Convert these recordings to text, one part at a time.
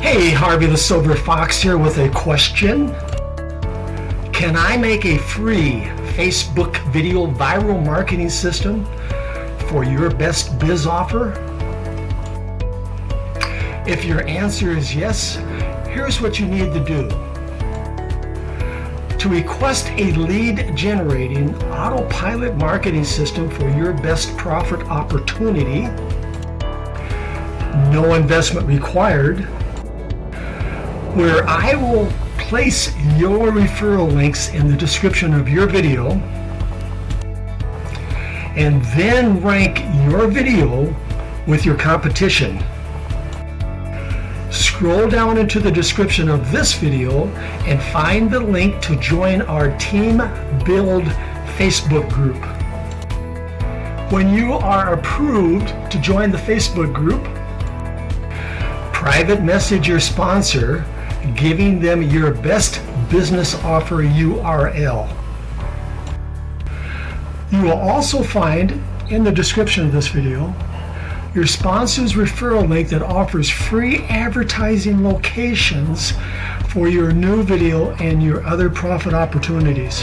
Hey, Harvey the Silver Fox here with a question. Can I make a free Facebook video viral marketing system for your best biz offer? If your answer is yes, here's what you need to do. To request a lead generating autopilot marketing system for your best profit opportunity, no investment required, where I will place your referral links in the description of your video and then rank your video with your competition. Scroll down into the description of this video and find the link to join our Team Build Facebook group. When you are approved to join the Facebook group, private message your sponsor giving them your best business offer URL. You will also find in the description of this video your sponsor's referral link that offers free advertising locations for your new video and your other profit opportunities.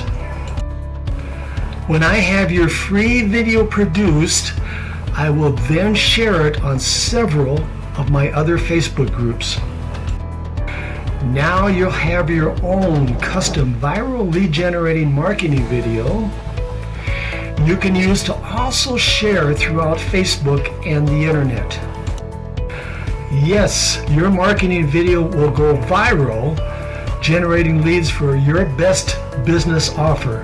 When I have your free video produced, I will then share it on several of my other Facebook groups. Now you'll have your own custom viral lead generating marketing video you can use to also share throughout Facebook and the internet. Yes, your marketing video will go viral, generating leads for your best business offer.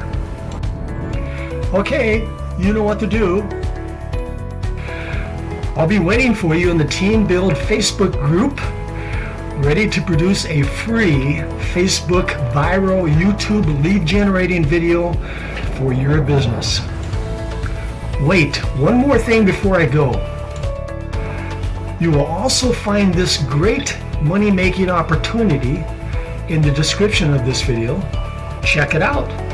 Okay, you know what to do. I'll be waiting for you in the Team Build Facebook group ready to produce a free Facebook viral YouTube lead generating video for your business. Wait, one more thing before I go. You will also find this great money making opportunity in the description of this video. Check it out.